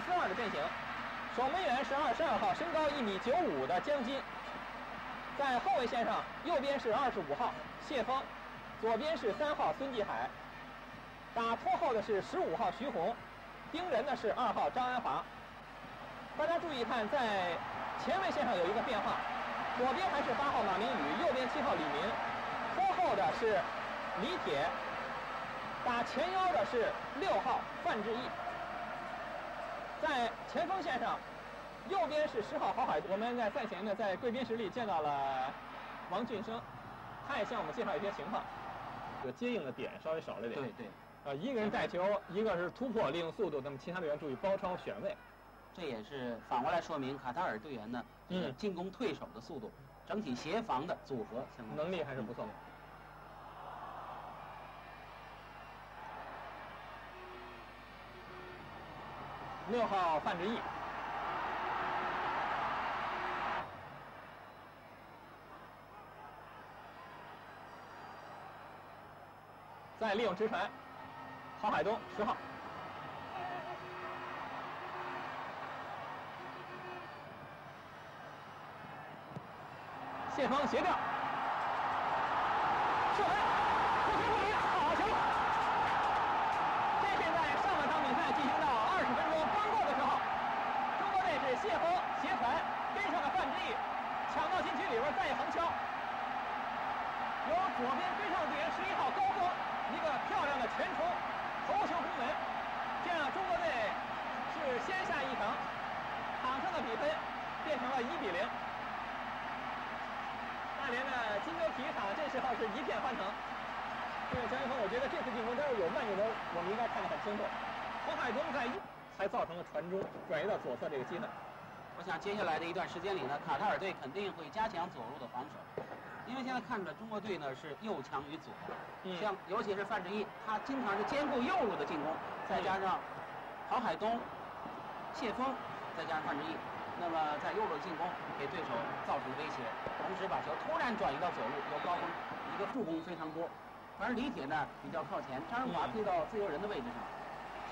四二的阵型，守门员是二十二号，身高一米九五的江津。在后卫线上，右边是二十五号谢峰，左边是三号孙继海。打拖后的是十五号徐宏，盯人的是二号张安华。大家注意看，在前卫线上有一个变化，左边还是八号马明宇，右边七号李明。拖后的是李铁，打前腰的是六号范志毅。在前锋线上，右边是十号郝海。我们在赛前呢，在贵宾室里见到了王俊生，他也向我们介绍一些情况。这个接应的点稍微少了点。对对。啊，一个人带球，一个是突破，利用速度，那么其他队员注意包抄选位。这也是反过来说明卡塔尔队员呢，嗯，进攻退守的速度，整体协防的组合能力还是不错。六号范志毅，再利用直传。郝海东十号，谢峰斜吊，射门，不球不离，好球！这是在上半场比赛进行到二十分钟刚过的时候，中国队是谢峰斜传跟上了范志毅，抢到禁区里边再一横敲，由左边跟上的队员十一号高峰一个漂亮的前冲。头球攻门，这样中国队是先下一城，场上的比分变成了一比零。大连的金州体育场这时候是一片欢腾。这个张一峰，我觉得这次进攻都是有慢有慢，我们应该看得很清楚。黄海东在一才造成了传中转移到左侧这个机会。我想接下来的一段时间里呢，卡塔尔队肯定会加强左路的防守。因为现在看着中国队呢是右强于左，像尤其是范志毅，他经常是兼顾右路的进攻，再加上郝海东、谢峰，再加上范志毅，那么在右路进攻给对手造成威胁，同时把球突然转移到左路，由高峰一个助攻非常多。而李铁呢比较靠前，张华推到自由人的位置上，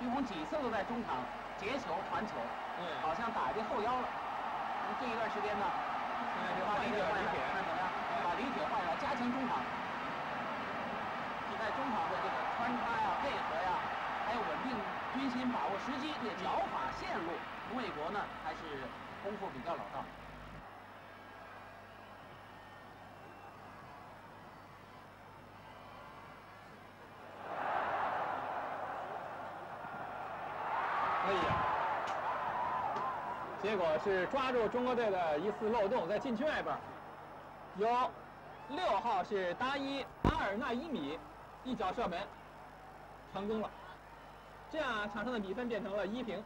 徐宏几次都在中场截球传球，好像打进后腰了。那么这一段时间呢，把李铁换一个李铁。李铁换了，加强中场。你在中场的这个穿插呀、配合呀，还有稳定军心、把握时机、这脚法线路，吴伟国呢还是功夫比较老道。可以。结果是抓住中国队的一次漏洞，在禁区外边由。六号是达伊阿尔纳伊米，一脚射门成功了，这样场上的比分变成了一平。